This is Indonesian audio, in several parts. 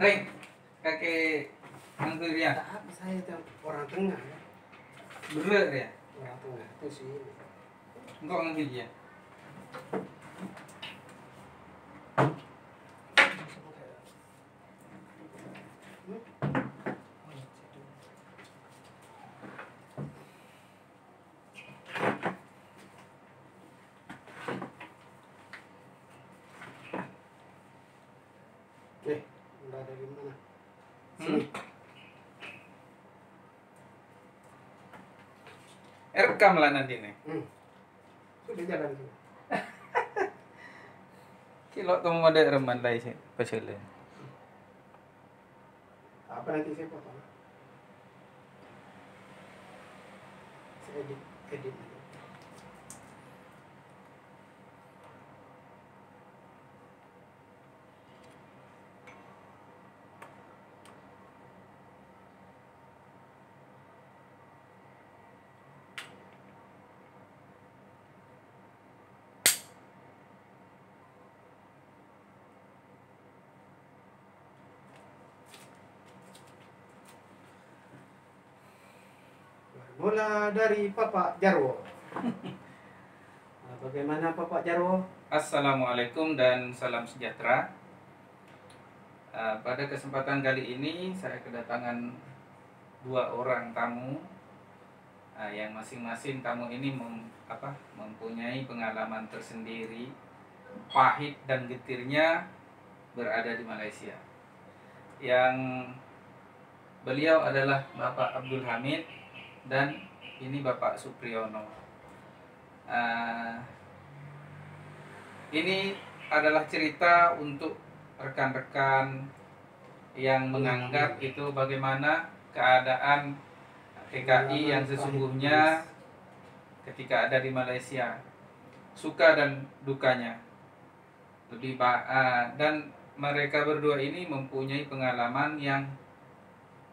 Ring, kakek Tak apa saya itu orang tengah ya. bener ya. Orang tengah itu sih. Engkau ngerti ya. Oke, udah dari mana? Hmm? Sini. Rekam lah nanti nih. Hmm. Sudah jalan sini. Kilo kamu ada reman lain sih, pasal Apa nanti saya potong? Saya edit, edit. nanti. Dari Bapak Jarwo. Bagaimana Bapak Jarwo? Assalamualaikum dan salam sejahtera. Uh, pada kesempatan kali ini saya kedatangan dua orang tamu uh, yang masing-masing tamu ini mem- apa, mempunyai pengalaman tersendiri pahit dan getirnya berada di Malaysia. Yang beliau adalah Bapak Abdul Hamid dan ini Bapak Supriyono. Uh, ini adalah cerita untuk rekan-rekan yang menganggap itu bagaimana keadaan TKI yang sesungguhnya ketika ada di Malaysia. Suka dan dukanya. Lebih ah, dan mereka berdua ini mempunyai pengalaman yang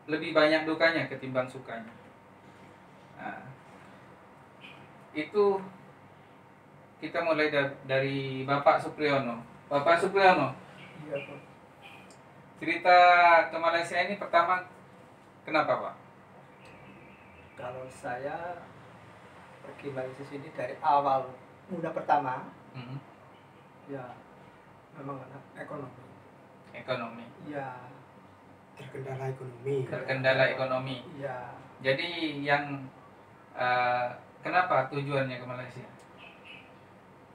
lebih banyak dukanya ketimbang sukanya Nah, itu kita mulai da- dari Bapak Supriyono. Bapak Supriyono, Iya, Pak. cerita ke Malaysia ini pertama kenapa Pak? Kalau saya pergi Malaysia sini dari awal muda pertama, Mhm, ya memang anak ekonomi. Ekonomi, Ya, Terkendala ekonomi. terkendala ekonomi. ya Jadi yang eh, kenapa tujuannya ke Malaysia?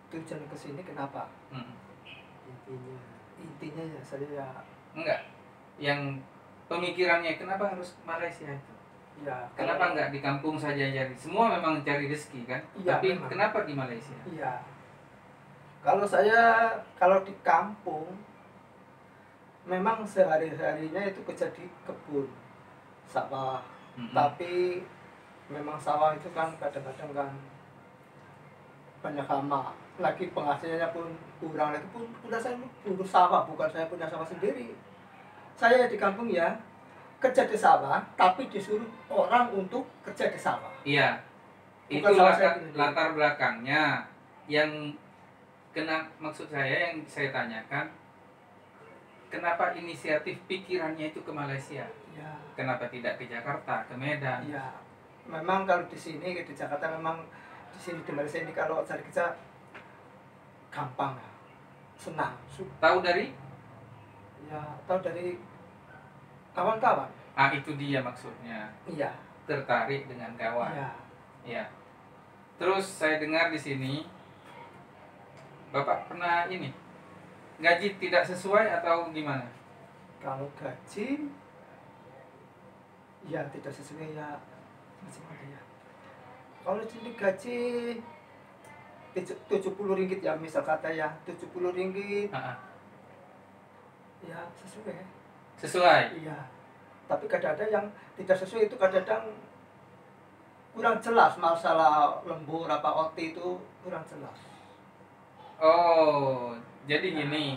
tujuan ke sini kenapa? Mhm. Intinya. Intinya ya saya ya, Enggak, yang pemikirannya kenapa harus Malaysia itu? ya Kenapa enggak di kampung saja cari? Semua memang cari rezeki kan? Iya, Tapi memang. kenapa di Malaysia? Iya. Kalau saya kalau di kampung memang sehari-harinya itu kerja di kebun sawah Mhm. tapi memang sawah itu kan kadang-kadang kan banyak hama. Lagi penghasilannya pun kurang. Lagi pun punya saya untuk sawah bukan saya punya sawah sendiri. Saya di kampung ya kerja di sawah tapi disuruh orang untuk kerja di sawah. Iya. Itu latar, latar belakangnya. Yang kena maksud saya yang saya tanyakan kenapa inisiatif pikirannya itu ke Malaysia? ya. Kenapa tidak ke Jakarta, ke Medan? ya memang kalau di sini di Jakarta memang di sini di Malaysia ini kalau cari kerja gampang senang Tahu dari? ya tahu dari kawan-kawan Ah itu dia maksudnya iya tertarik dengan kawan. iya Ya. Terus saya dengar di sini Bapak pernah ini gaji tidak sesuai atau gimana? kalau gaji ya tidak sesuai ya kalau di sini gaji tujuh puluh ringgit ya misal kata ya tujuh puluh ringgit Ah, ah. ya sesuai Sesuai. iya tapi kadang-kadang yang tidak sesuai itu kadang-kadang kurang jelas masalah lembur apa OT itu kurang jelas Oh, jadi gini.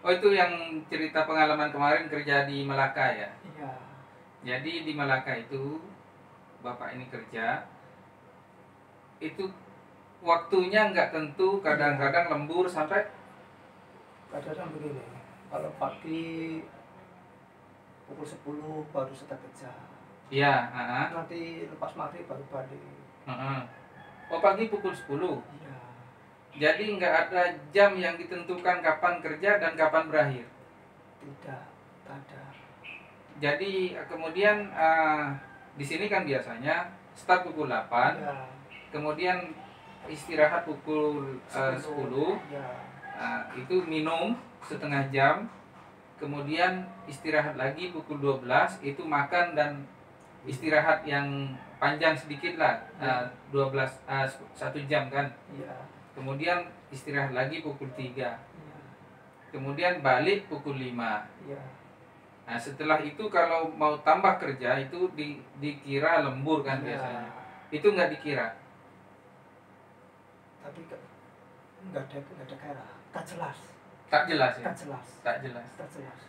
Oh itu yang cerita pengalaman kemarin kerja di Melaka ya. iya Jadi di Melaka itu bapak ini kerja itu waktunya nggak tentu kadang-kadang lembur sampai kadang-kadang begini kalau pagi pukul 10 baru start kerja. Iya, heeh, nanti lepas maghrib baru balik. Heeh. Oh pagi pukul 10 iya. Jadi nggak ada jam yang ditentukan kapan kerja dan kapan berakhir? Tidak ada. Jadi eh, kemudian eh, di sini kan biasanya start pukul 8 ya, Kemudian istirahat pukul eh, 10 ya. Nah, itu minum setengah jam kemudian istirahat lagi pukul 12 itu makan dan istirahat yang panjang sedikit lah Nah, 12 ah, satu jam kan. Iya kemudian istirahat lagi pukul 3 iya kemudian balik pukul 5 iya nah setelah itu kalau mau tambah kerja itu di, dikira lembur kan Iya. biasanya. Itu nggak dikira? Tapi nggak ada nggak ada kira. Tak jelas. Tak jelas ya? Tak jelas. Tak jelas. Tak jelas.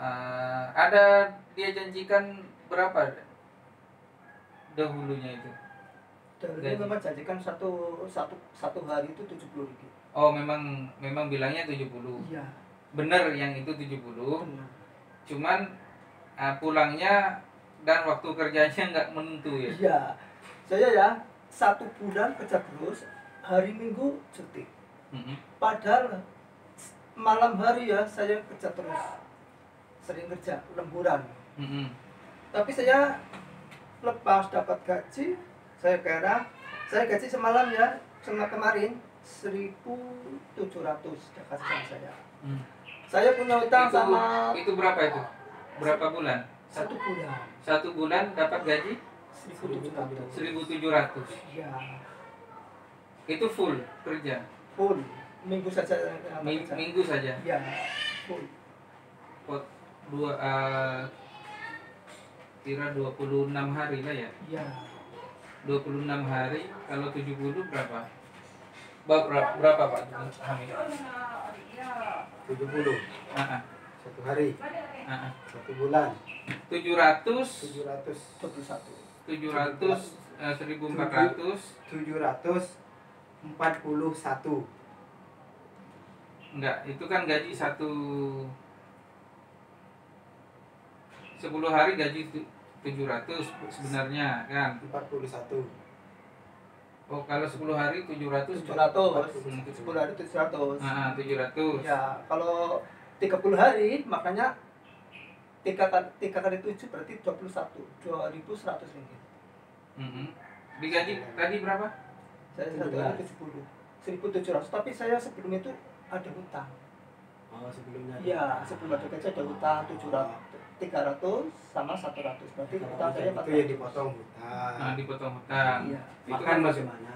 Eh, ada dia janjikan berapa dahulunya itu? Ini memang janjikan satu satu satu hari itu tujuh puluh ribu. Oh memang memang bilangnya 70 iya. Bener yang itu 70 benar cuman eh, pulangnya dan waktu kerjanya nggak menentu ya iya saya ya satu bulan kerja terus hari minggu cuti Mm-mm. padahal malam hari ya saya kerja terus sering kerja lemburan Mm-mm. tapi saya lepas dapat gaji saya kira saya gaji semalam ya sama kemarin 1700 dia kasih saya Mm. Saya punya utang itu, sama itu berapa itu? Berapa bulan? Satu bulan. Satu bulan dapat gaji? 1700 1700 ya itu full kerja? Full. Minggu saja yang Mi- kerja. minggu saja? Ya full. Pot dua eh, kira 26 hari lah ya? Ya 26 hari kalau 70 berapa? Berapa, berapa Pak? Hamid? 70 Ah, ah, satu hari. Satu bulan. 700 700 21 700 eh, 1400 741 enggak itu kan gaji satu. 10 hari gaji tu- 700 sebenarnya kan? 41 oh kalau 10 hari 700 700 10 hari 700 ah, ah, 700 Ya, kalau 30 hari maknanya tiga kali tiga kali tujuh berarti 21 2100 ringgit. Mhm. digaji tadi berapa? Saya satu hari 70 1700 tapi saya sebelum itu ada hutang. Oh sebelumnya Iya, sebelum ada kerja ada hutang 700 300 sama 100 berarti hutang saya itu 400. yang dipotong hutang nah, dipotong hutang Iya, itu makan kan bagaimana?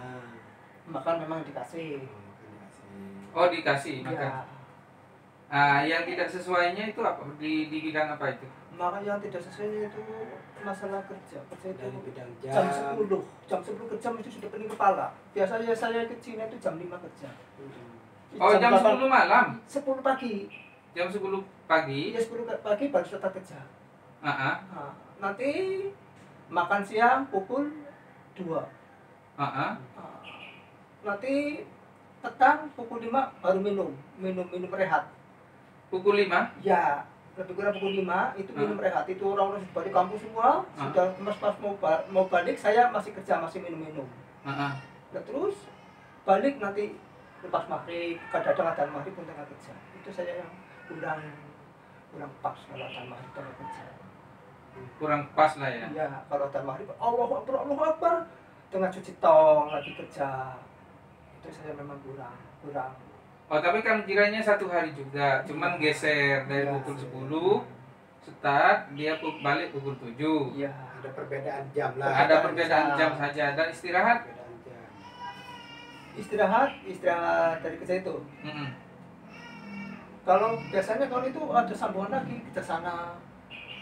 Makan memang dikasih. oh, dikasih. Oh dikasih makan. Iya. ah yang tidak sesuainya itu apa? Di di bidang apa itu? Maka yang tidak sesuai itu masalah kerja. Kerja itu dari bidang jam. jam 10 jam 10 kerja itu sudah pening kepala. Biasanya saya ke Cina itu jam 5 kerja. Hmm. Oh jam 10 malam? 10 pagi. Jam 10 pagi? Iya 10 ke- pagi baru start kerja. Ah, ah, nah, nanti makan siang pukul 2 ah, ah. Nah, nanti petang pukul 5 baru minum. Minum minum rehat. Pukul 5 ya lebih kurang pukul 5 itu minum rehat. Itu orang-orang sudah balik kampung semua Ah. sudah pas pas mau ba- mau balik saya masih kerja masih minum-minum. Ah, ah. Nah, terus balik nanti lepas maghrib kadang-kadang ada maghrib pun tengah kerja itu saya yang kurang kurang pas kalau ada maghrib tengah kerja kurang pas lah ya? Iya kalau ada maghrib Allah Akbar Allah Akbar. Tengah cuci tong lagi kerja. Itu saya memang kurang kurang. Oh tapi kan kiranya satu hari juga. Cuman geser dari Iya. pukul 10 start dia balik pukul 7 iya ada perbedaan jam lah. Ada perbedaan jam saja. Dan istirahat istirahat istirahat dari kerja itu. Mm-mm. kalau biasanya kalau itu ada sambungan lagi kerja sana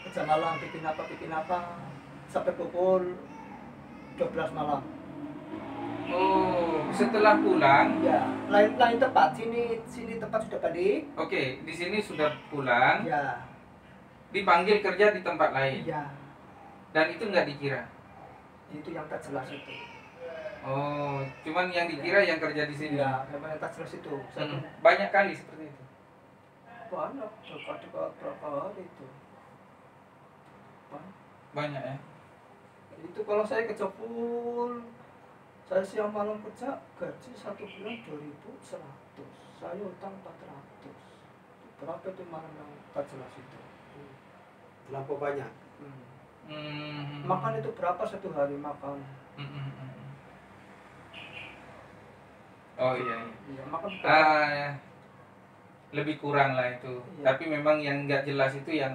kerja malam bikin apa bikin apa sampai pukul 12 malam. Oh setelah pulang? Ya lain lain tempat sini sini tempat sudah balik. Oke di sini sudah pulang. Ya. Dipanggil kerja di tempat lain? Ya. Dan itu nggak dikira? Itu yang tak jelas itu oh cuman yang dikira yang kerja di sini ya memang jelas itu Mm. pun banyak kali seperti itu banyak berkali berapa hari itu berapa Banyak ya. itu kalau saya full saya siang malam kerja gaji satu bulan 2100 saya utang 400 itu berapa itu malam yang tak jelas itu Terlampau banyak. hmm. Hmm. makan itu berapa satu hari makan Hmm, hmm, hmm. Oh iya. iya. iya berapa? Ah, ya. lebih kurang lah itu. Iya. Tapi memang yang nggak jelas itu yang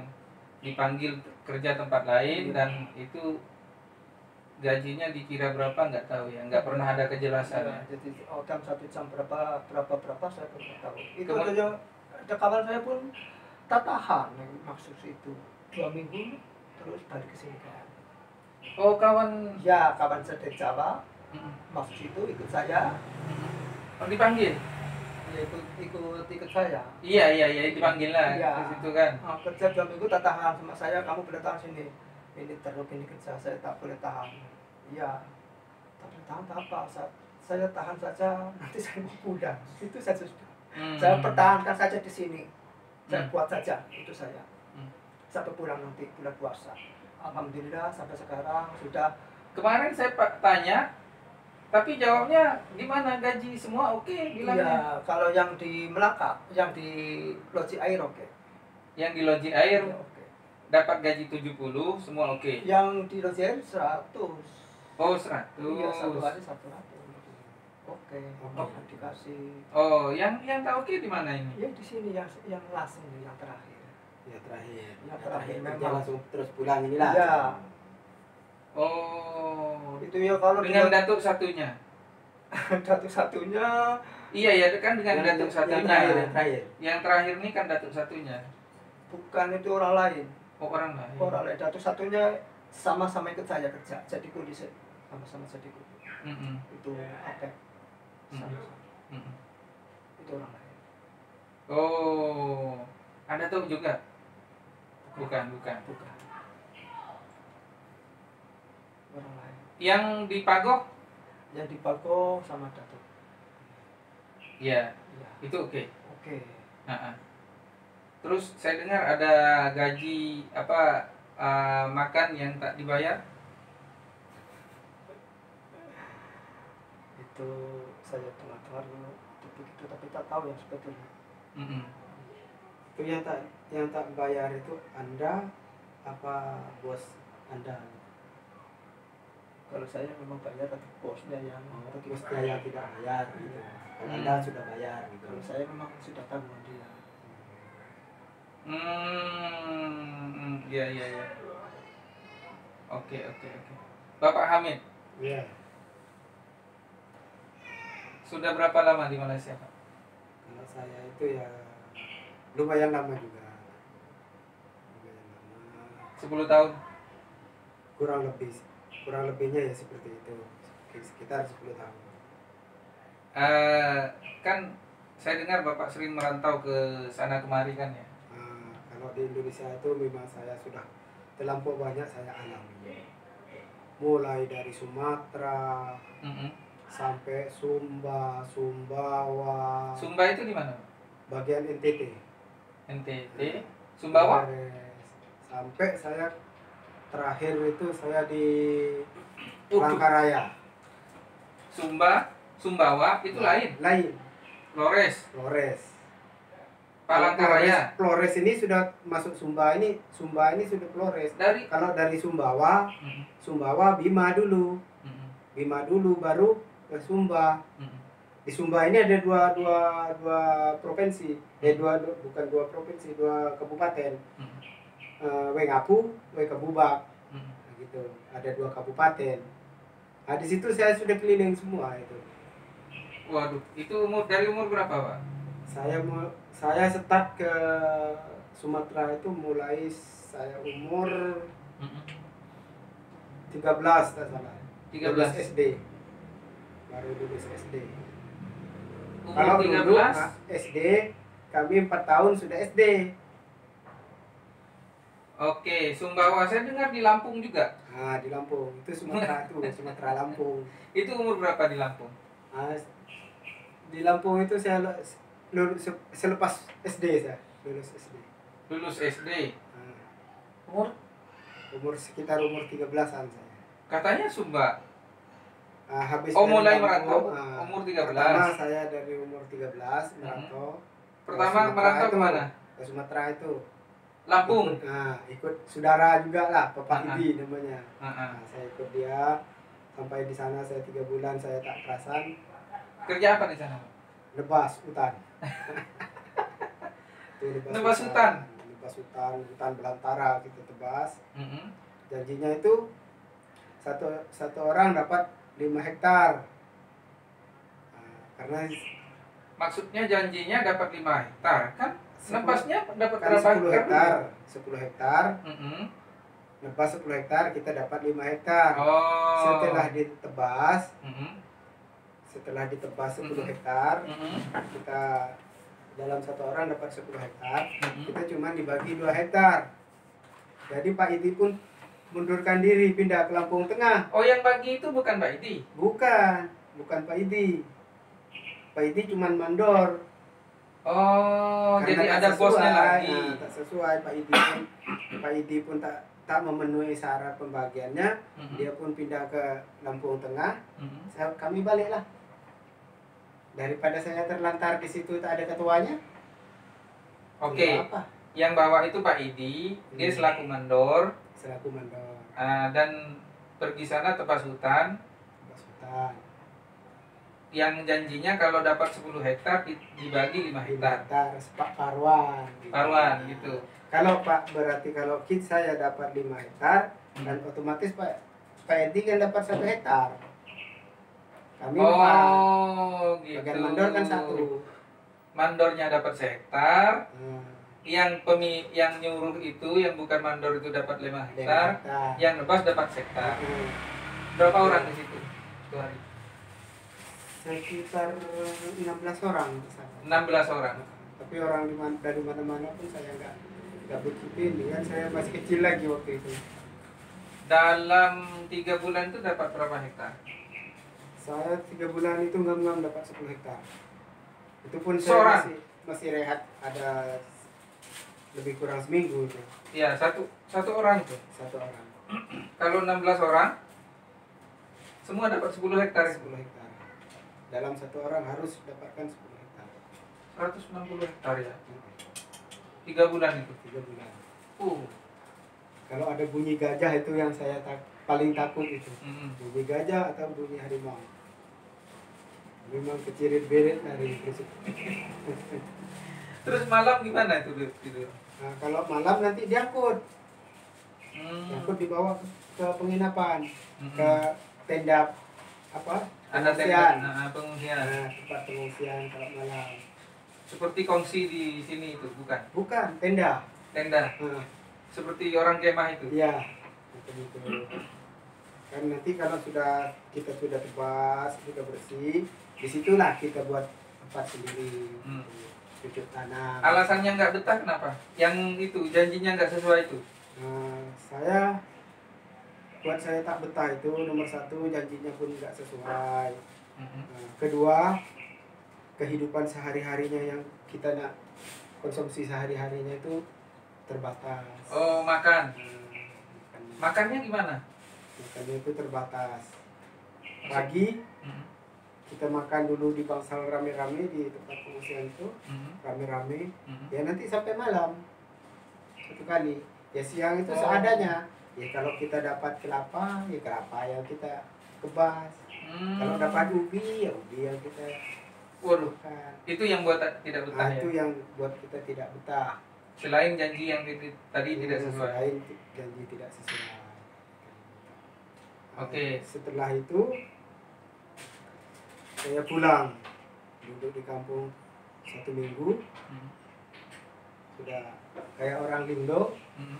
dipanggil kerja tempat lain Iya. dan itu gajinya dikira berapa nggak tahu ya, nggak pernah ada Iya, kejelasannya. jadi oh, jam satu jam berapa berapa berapa saya pun nggak tahu itu aja ada kawan saya pun tak tahan maksud itu dua minggu terus balik ke sini kan Oh kawan, ya kawan saya dari Jawa Mm, maksud itu ikut saya oh, dipanggil? ya ikut ikut ikut saya Iya iya iya dipanggil lah Iya. ke situ kan. Ah, kerja dua minggu tak tahan sama saya kamu boleh tahan sini ini terus ini kerja saya tak boleh tahan iya tak boleh tahan tak apa saya, saya tahan saja nanti saya mau pulang itu saja sudah Hmm. saya pertahankan saja di sini saya Hmm. kuat saja itu saya Hmm. sampai pulang nanti bulan puasa alhamdulillah sampai sekarang sudah Kemarin saya tanya, tapi jawabnya gimana gaji semua oke bilangnya. iya kalau yang di Melaka yang di Loji Air oke Yang di Loji Air Iya, oke dapat gaji 70 semua oke. yang di Loji Air 100 Oh 100. iya satu hari satu ratus oke Oke. oh, dikasih Oh, yang yang tak oke di mana ini? ya di sini yang yang last ini yang terakhir Ya terakhir. Ya, terakhir kerja memang. langsung terus pulang inilah. Iya. Oh. itu ya kalau Dengan dia- datuk satunya. satu satunya Iya ya kan dengan Yang- datuk yang satunya. terakhir, yang terakhir. Yang terakhir ini kan datuk satunya. bukan itu orang lain Oh orang lain. orang lain satu satunya sama-sama ikut saya kerja jadi kondisi sama-sama jadi kuli Mm-mm. itu apa sama Mm-mm. itu orang lain Oh, ada tahu juga? Bukan, bukan. bukan orang lain Yang di Pagok? yang di Pago sama Datuk Iya, iya itu oke. oke Ha-ha. Terus saya dengar ada gaji apa uh, makan yang tak dibayar? itu saya dengar-dengar itu begitu tapi tak tahu yang sebetulnya Mm-mm. Itu yang tak yang tak bayar itu Anda apa bos Anda? Kalau saya memang bayar tapi bosnya yang Oh, bagaimana. bosnya yang tidak bayar gitu. Kalau Hmm. Anda sudah bayar gitu. kalau saya memang sudah tanggung dia Hmm, iya iya iya. Oke oke oke. Bapak Hamid, Iya. sudah berapa lama di Malaysia, Pak? Kalau saya itu ya lumayan lama juga. Lumayan lama. 10 tahun. Kurang lebih kurang lebihnya ya seperti itu. Sekitar 10 tahun. Eh, kan saya dengar Bapak sering merantau ke sana kemari kan ya? Nah, kalau di Indonesia itu memang saya sudah terlampau banyak saya alami. Mulai dari Sumatera Mm-mm. sampai Sumba, Sumbawa, Sumba itu di mana? Bagian NTT. NTT, Sumbawa, Beres. Sampai saya terakhir itu saya di. Palangkaraya. Sumba, Sumbawa itu lain. Lain. Flores, Flores. Palangkaraya. Flores, Flores ini sudah masuk Sumba ini, Sumba ini sudah Flores. Dari Kalau dari Sumbawa, Mm-mm. Sumbawa Bima dulu. Mm-mm. Bima dulu baru ke Sumba. Mm-mm. Di Sumba ini ada dua dua dua provinsi, eh dua, dua- bukan dua provinsi, dua kabupaten. Mm-mm. Eh, Wengapu, Wekabubak, Mm-mm. gitu. Ada dua kabupaten. Nah, di situ saya sudah keliling semua itu. Waduh, itu umur dari umur berapa, Pak? Saya mau saya start ke Sumatera itu mulai saya umur Mm-mm. 13 tak salah. 13. Lulus SD. Baru lulus SD. Umur Kalau dulu 13. ah, SD kami 4 tahun sudah SD. Oke, Sumbawa saya dengar di Lampung juga. Nah, di Lampung. Itu Sumatera itu, Sumatera Lampung. Itu umur berapa di Lampung? Nah, di Lampung itu saya lu- lulus se- selepas SD saya lulus SD. Lulus SD. Nah, umur umur sekitar umur 13-an saya. Katanya Sumba. Ah, habis Oh, mulai merantau ah, umur 13. Pertama saya dari umur 13 merantau. Pertama Sumatera merantau itu, ke mana? Ke Sumatera itu. Lampung. Ikut, nah, ikut saudara juga lah, Bapak Ah, ah. Idi namanya. Heeh. Nah, saya ikut dia sampai di sana saya tiga bulan saya tak perasan Kerja apa di sana? nebas hutan. Itu Nebas hutan? Nebas hutan, hutan belantara kita tebas. Mm-mm. Janjinya itu satu satu orang dapat 5 hektar. Nah, karena Maksudnya janjinya dapat 5 hektar kan? Nebasnya dapat kan berapa 10 hektar, 10 hektar, Mm-mm. nebas 10 hektar kita dapat 5 hektar. Oh. Setelah ditebas, Mm-mm. setelah ditebas 10 Mhm. hektar, Mm-mm. kita dalam satu orang dapat 10 hektar, Mm-mm. kita cuma dibagi 2 hektar. Jadi Pak Idi pun mundurkan diri pindah ke Lampung Tengah. Oh yang bagi itu bukan Pak Idi. Bukan, bukan Pak Idi. Pak Idi cuma mandor. Oh, Karena jadi ada bosnya sesuai, lagi. nah, tak sesuai Pak Idi pun Pak Idi pun tak tak memenuhi syarat pembagiannya, Mm-mm. dia pun pindah ke Lampung Tengah. Mm-mm. Saya, kami baliklah. Daripada saya terlantar di situ tak ada ketuanya. Oke, apa? yang bawa itu Pak Idi, dia Hmm. selaku mandor Selaku mandor. ah, dan pergi sana tebas hutan. Bos hutan. Yang janjinya kalau dapat 10 hektar di- dibagi 5 hektar. hektar Pak Parwan. gitu. Paruan Nah, gitu. Kalau Pak berarti kalau kit saya dapat 5 hektar dan otomatis Pak Pak Edi kan dapat satu hektar. Kami. Oh, gitu. Bagian mandor kan satu. Mandornya dapat sehektar, Hmm, yang pemi yang nyuruh itu yang bukan mandor itu dapat 5 lima hektar, hektar. yang nebas dapat hektar. Hmm, Berapa orang di situ? Satu hari. Sekitar 16 orang di sana. 16 orang. Tapi orang di mana- dari mana-mana pun saya nggak nggak ini kan saya masih kecil lagi waktu itu. Dalam tiga bulan itu dapat berapa hektar? Saya tiga bulan itu ngam-ngam dapat 10 hektar. Itu pun saya Seorang? masih masih rehat ada lebih kurang seminggu itu Ya, satu satu orang itu. satu orang Kalau 16 orang semua dapat 10 hektar itu. 10 hektar. Dalam satu orang harus dapatkan 10 hektar. 160 hektar ya. Tiga bulan itu. Tiga bulan. Uh. Kalau ada bunyi gajah itu yang saya tak- paling takut itu. mm-mm. Bunyi gajah atau bunyi harimau. Memang kecirit-berit dari berisik. Terus malam gimana itu tidur? Nah, kalau malam nanti diangkut, Hmm. diangkut dibawa ke, penginapan, Mm-mm. ke tenda apa? Ada pengungsian. nah, pengungsian. Nah, tempat pengungsian kalau malam. Seperti kongsi di sini itu, bukan? Bukan tenda. Tenda. Nah, Seperti orang kemah itu. Betul itu. Kan nanti kalau sudah kita sudah tebas, sudah bersih, di situlah kita buat tempat sendiri. Hmm. Cucuk tanam. Alasannya nggak betah kenapa? Yang itu janjinya nggak sesuai itu. Nah, saya buat saya tak betah itu nomor satu janjinya pun nggak sesuai. Mm-mm. Nah, kedua kehidupan sehari harinya yang kita nak konsumsi sehari harinya itu terbatas. Oh makan. Makan- Makannya gimana? makannya itu terbatas. Pagi Mm-mm. kita makan dulu di bangsal rame-rame di tempat pengungsian itu rame-rame. Ya nanti sampai malam satu kali. Ya siang itu Oh. seadanya. Ya kalau kita dapat kelapa, ya kelapa yang kita kebas. Hmm. Kalau dapat ubi, ya ubi yang kita Waduh, makan. itu yang buat tidak betah Nah, ya. itu yang buat kita tidak betah. Selain janji yang tadi tidak Yang sesuai. Selain janji tidak sesuai. Nah, Oke. Setelah itu saya pulang duduk di kampung satu minggu Mm. sudah kayak orang lindo Mm.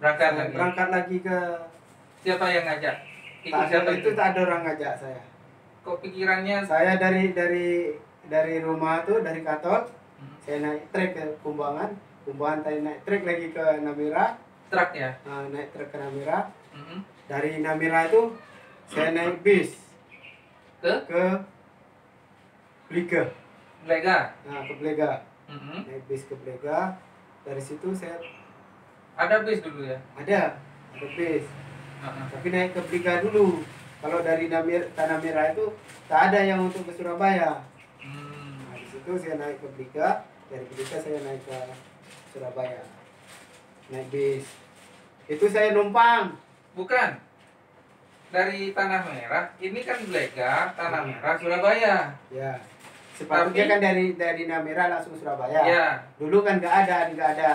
Berangkat lagi. berangkat lagi ke Siapa yang ngajak? Ikut tak siapa itu? itu tak ada orang ngajak saya Kok pikirannya? saya dari dari dari rumah tuh dari Katot Mm. saya naik trek ke Kumbangan Kumbangan saya naik trek lagi ke Namira Truk ya. nah, naik trek ke Namira Mm-mm. dari Namira itu saya naik bis Ke ke Bliga Blega. nah ke Blega Mm-mm. naik bis ke Blega dari situ saya Ada bis dulu ya. ada ada bis Heeh. tapi naik ke Briga dulu kalau dari Namir, Tanah Merah itu tak ada yang untuk ke Surabaya Hmm. nah, di situ saya naik ke Briga dari Briga saya naik ke Surabaya naik bis itu saya numpang Bukan. Dari Tanah Merah, ini kan Blega, Tanah Hmm. Merah, Surabaya. ya sepatutnya Tapi- kan dari dari Namira langsung Surabaya Ya. dulu kan nggak ada nggak ada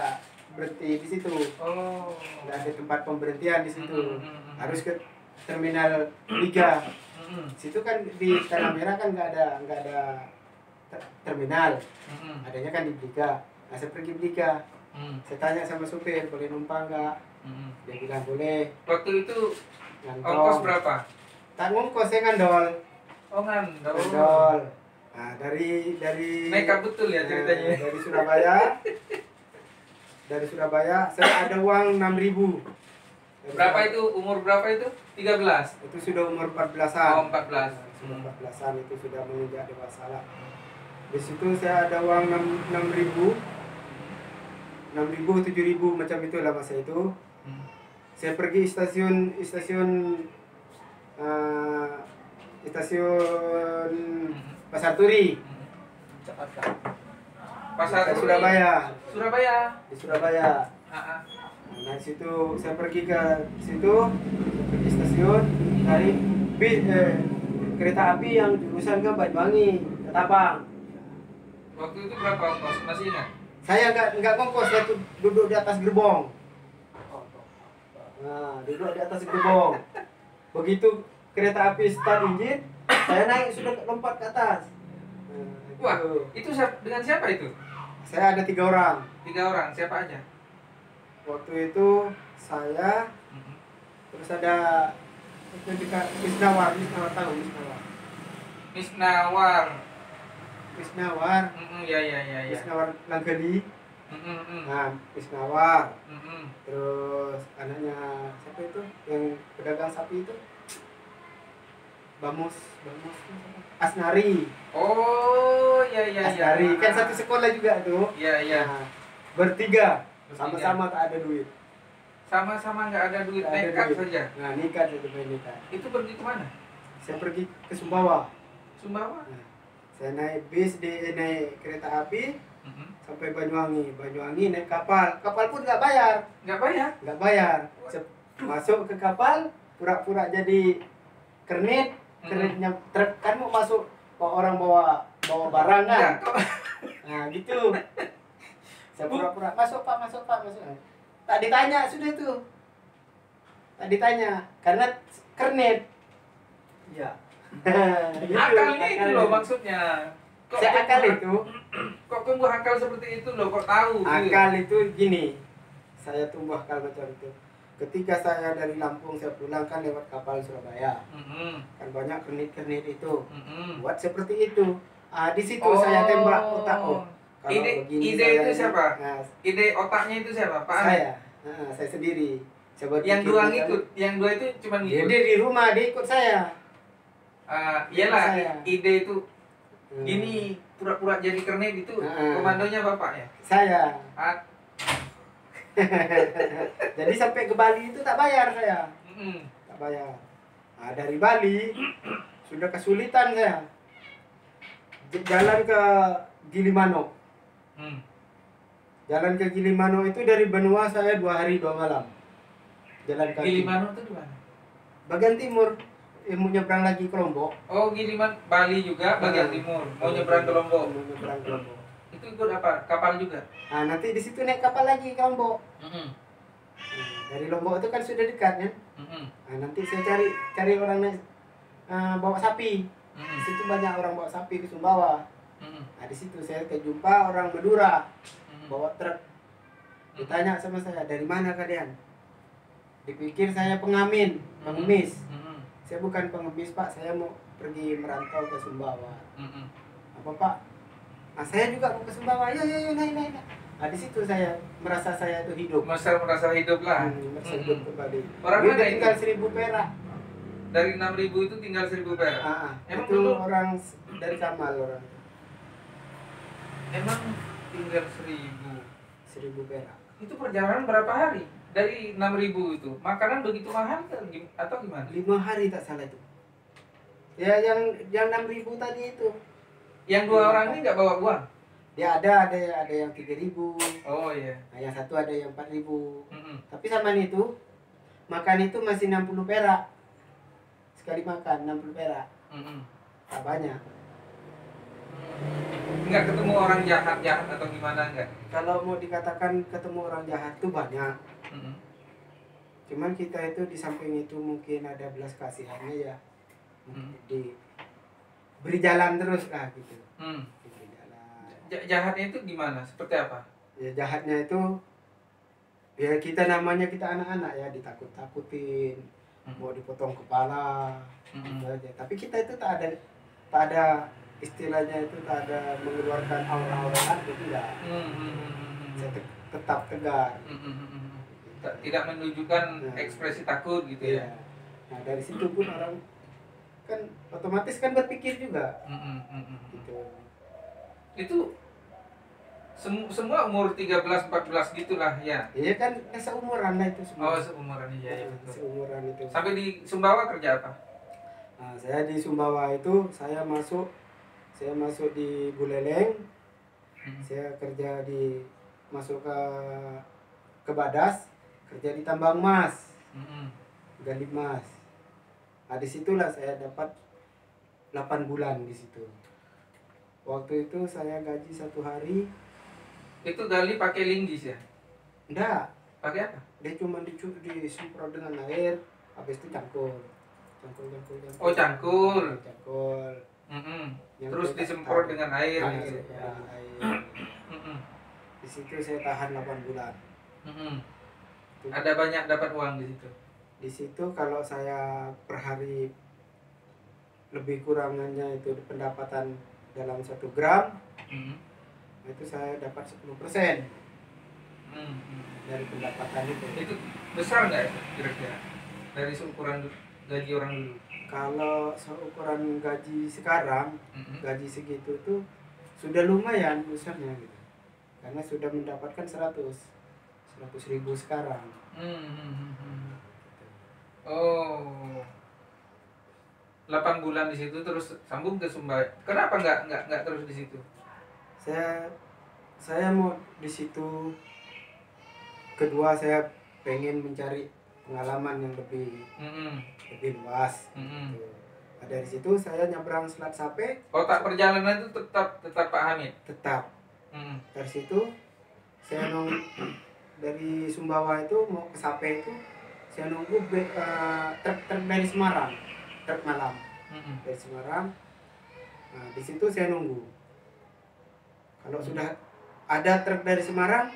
berhenti di situ. Oh. nggak ada tempat pemberhentian di situ. Mm, mm, mm, harus ke terminal 3 Mm, situ kan di Tanah Merah kan nggak ada nggak ada ter- terminal. Mm, mm, adanya kan di Blika nah saya pergi Blika mm, saya tanya sama supir boleh numpang nggak? Mm. dia bilang boleh. Waktu itu ongkos ngantong berapa? tak ngongkos saya ngandol. Oh ngandol. ngandol. Nah dari dari Nekat betul ya ceritanya. Eh, dari Surabaya dari Surabaya saya ada uang 6000 Dari Berapa itu? Umur berapa itu? 13. itu sudah umur 14-an Oh, 14. sudah Hmm. 14-an itu sudah menginjak dewasa lah di situ saya ada uang 6 ribu 6 ribu 7 ribu macam itulah masa itu Hmm. saya pergi stasiun stasiun eh, stasiun Hmm. Pasar Turi Hmm. Jakarta Pasar di Turi. Surabaya Surabaya. di Surabaya Ah, ah. nah di situ saya pergi ke situ pergi stasiun dari bis eh, kereta api yang jurusan ke Banyuwangi ke Tapang Waktu itu berapa ongkos? Masih ingat? saya nggak nggak ngongkos saya duduk di atas gerbong nah duduk di atas gerbong begitu kereta api start engine saya naik sudah lompat ke atas Nah, Wah, itu. dengan siapa itu? Saya ada tiga orang Tiga orang, siapa aja? waktu itu saya Mm-mm. terus ada Wisnawar Wisnawar tahu Wisnawar Miss Nawar. Wisnawar Mm-mm, ya ya ya ya. Mm-mm, mm. nah Wisnawar Mm-mm. terus anaknya siapa itu yang pedagang sapi itu Bamus Bamus siapa? Asnari Oh, ya ya ya. Asnari kan satu sekolah juga tuh Ya ya. Nah, bertiga sama-sama tak ada duit Sama-sama nggak ada duit Tak ada nekat duit. saja. nah nikah itu nikah Itu pergi ke mana? saya pergi ke Sumbawa Sumbawa. nah, saya naik bis di eh, naik kereta api Mm-mm. sampai Banyuwangi Banyuwangi naik kapal kapal pun nggak bayar Nggak bayar. nggak bayar masuk ke kapal pura-pura jadi kernit kernitnya truk kan mau masuk kok orang bawa bawa barang kan nah gitu saya pura-pura masuk pak masuk pak masuk tak ditanya sudah itu tak ditanya karena kernit iya Gitu, Akalnya itu akalnya. loh maksudnya. Kok saya akal itu Kok tumbuh akal seperti itu loh? Kok tahu? gitu? akal itu gini saya tumbuh akal macam itu ketika saya dari Lampung saya pulang kan lewat kapal Surabaya Mm-mm. kan banyak kernit-kernit itu Mm-mm. buat seperti itu ah di situ saya tembak otak oh kalau Ide- begini ide saya itu siapa? nah, Ide otaknya itu siapa? Pak saya Ah, saya sendiri berpikir Yang dua ngikut, yang dua itu cuma dia, ngikut. dia di rumah dia ikut saya Ah, iyalah, Saya. ide itu Hmm. ini pura-pura jadi kernet itu Ah. komandonya bapak ya. saya Ah, jadi sampai ke Bali itu tak bayar saya tak bayar nah, dari Bali sudah kesulitan saya jalan ke Gilimano Hmm. jalan ke Gilimano itu dari Benua saya dua hari dua malam jalan kaki Gilimanuk itu di mana? bagian timur yang mau nyebrang lagi ke Lombok Oh, Giliman Bali juga bagian Ah. timur. Mau nyebrang ke Lombok. mau nyebrang ke Lombok Itu ikut apa? Kapal juga. nah nanti di situ naik kapal lagi ke Lombok Mm-mm. Nah, dari Lombok itu kan sudah dekat kan Mm-mm. nah, nanti saya cari cari orang naik eh, bawa sapi di Mm-mm. situ banyak orang bawa sapi ke Sumbawa Mm-mm. nah di situ saya kejumpa orang Madura Mm-mm. bawa truk ditanya sama saya dari mana kalian dipikir saya pengamin pengemis Mm-mm. saya bukan pengemis pak saya mau pergi merantau ke Sumbawa Mm-mm. apa pak nah, saya juga mau ke Sumbawa ya ya ya naik naik naik. nah di situ saya merasa saya itu hidup Merasa merasa hidup lah. hmm, merasa hidup kembali Orang Dia mana udah itu? tinggal seribu perak Dari 6000 itu tinggal 1000 perak. ah, ah. Emang itu dulu? orang dari Kamal orang Emang tinggal 1000. seribu perak Itu perjalanan berapa hari? dari 6000 itu makanan begitu mahal kan? Atau gimana? lima hari tak salah itu ya yang yang enam ribu tadi itu Yang dua orang ini nggak bawa uang? dia ada ada ada yang tiga ribu Oh iya. nah, yang satu ada yang empat ribu Mm-mm. tapi sama itu makan itu masih 60 perak sekali makan 60 perak Mm-mm. tak banyak Nggak ketemu orang jahat jahat atau gimana nggak? kalau mau dikatakan ketemu orang jahat tuh banyak Mm-mm. cuman kita itu di samping itu mungkin ada belas kasihannya ya Hmm. di beri jalan terus lah gitu Hmm. diberi jalan Ja- jahatnya itu gimana? Seperti apa? ya jahatnya itu ya kita namanya kita anak-anak ya ditakut-takutin Hmm. mau dipotong kepala Mm-mm. gitu aja tapi kita itu tak ada tak ada istilahnya itu tak ada mengeluarkan aura-aura itu tidak Hmm, hmm, hmm, hmm, Saya hmm. te- tetap tegar Hmm, hmm, hmm, hmm. Tak- Tidak menunjukkan Nah. ekspresi takut gitu ya? Iya. nah dari situ pun orang kan otomatis kan berpikir juga Hmm, hmm, hmm, hmm. gitu Itu semu- semua umur 13 14 gitulah ya. ya kan ya seumuran lah itu Oh, semua seumuran iya ya, betul. seumuran itu Sampai di Sumbawa kerja apa? Nah, saya di Sumbawa itu saya masuk saya masuk di Buleleng, Hmm. saya kerja di masuk ke ke Badas, kerja di tambang emas, Hmm, gali emas. Nah, di situlah saya dapat 8 bulan di situ. Waktu itu saya gaji satu hari, Itu gali pakai linggis ya? enggak, Pakai apa? dia cuma dicu disemprot dengan air, habis itu cangkul. Cangkul, cangkul, cangkul. Oh, cangkul. Cangkul. Hmm, Yang Terus kita disemprot tahan. dengan air gitu. ya, air. Hmm, Di situ saya tahan 8 bulan. hmm. Itu- Ada banyak dapat uang di situ. Di situ kalau saya per hari lebih kurangannya itu pendapatan dalam satu gram, Hmm. itu saya dapat 10% Hmm, hmm. dari pendapatan itu. Itu besar nggak itu kira-kira dari seukuran gaji orang dulu? Kalau seukuran gaji sekarang, Hmm. gaji segitu tuh sudah lumayan besarnya gitu. Karena sudah mendapatkan 100 100 ribu sekarang. Hmm, hmm, hmm, hmm. Oh. 8 bulan di situ terus sambung ke Sumba. Kenapa nggak nggak nggak terus di situ? Saya saya mau di situ kedua saya pengen mencari pengalaman yang lebih Hmm, lebih luas. hmm, hmm. Gitu. Nah, dari situ saya nyebrang Selat Sape Otak perjalanan itu tetap tetap Pak Hamid. tetap Hmm. dari situ saya nung dari Sumbawa itu mau ke Sape itu saya nunggu be- eh, truk truk dari Semarang truk malam Hmm. dari Semarang nah di situ saya nunggu kalau Hmm. sudah ada truk dari Semarang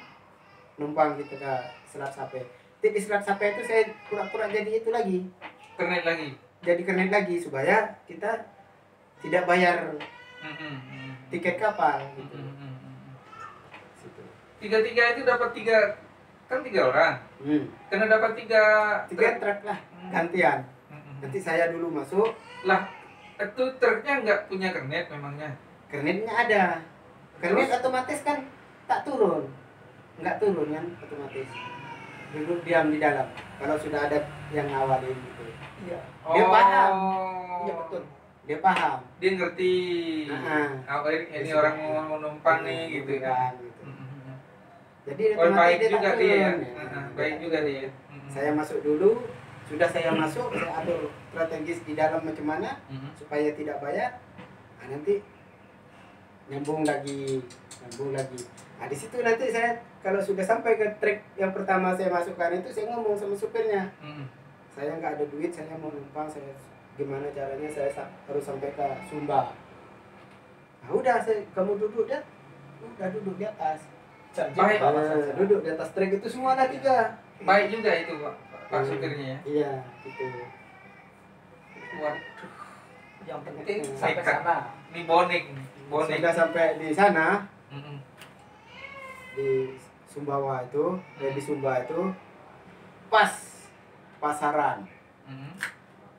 numpang gitu ke Selat Sape Tapi di Selat Sape itu saya pura-pura jadi itu lagi Kernet lagi. jadi kernet lagi supaya kita tidak bayar Hmm, hmm, hmm. tiket kapal gitu. hmm, hmm, hmm. Situ. Tiga-tiga itu dapat tiga kan tiga orang. Hmm. Karena dapat tiga Tiga truk lah Hmm, gantian. hmm. Nanti saya dulu masuk, Lah, itu truknya nggak punya kernet memangnya. kernetnya ada. Kernet otomatis kan tak turun, nggak turun kan otomatis. Duduk diam di dalam. Kalau sudah ada yang ngawalin gitu, Iya. Dia paham. Iya betul. dia paham. Dia ngerti. Nah. Oh, ini, ini orang mau numpang nih gitu kan. Kan, gitu. Hmm, hmm, hmm. Jadi Oh, otomatis baik dia juga dia. ya. ya. Baik juga dia. Hmm. Saya masuk dulu, sudah saya masuk, saya atur strategis di dalam macam mana Hmm. supaya tidak bayar. Nah, nanti nyambung lagi, nyambung lagi. Nah di situ nanti saya kalau sudah sampai ke trek yang pertama saya masukkan itu saya ngomong sama supirnya, Hmm. saya nggak ada duit, saya mau numpang, saya gimana caranya saya sa- harus sampai ke Sumba. Nah udah saya kamu duduk dia, udah duduk di atas. Baik. Pak, Mas. duduk di atas trek itu semua ada tiga. Baik juga itu Pak, Pak Hmm. supirnya ya. Iya gitu. Waduh, Yang penting Hmm. sampai sana. bonek nih, bonek. Sudah sampai di sana Hmm. di Sumbawa itu, ya di Sumba itu pas pasaran. Hmm.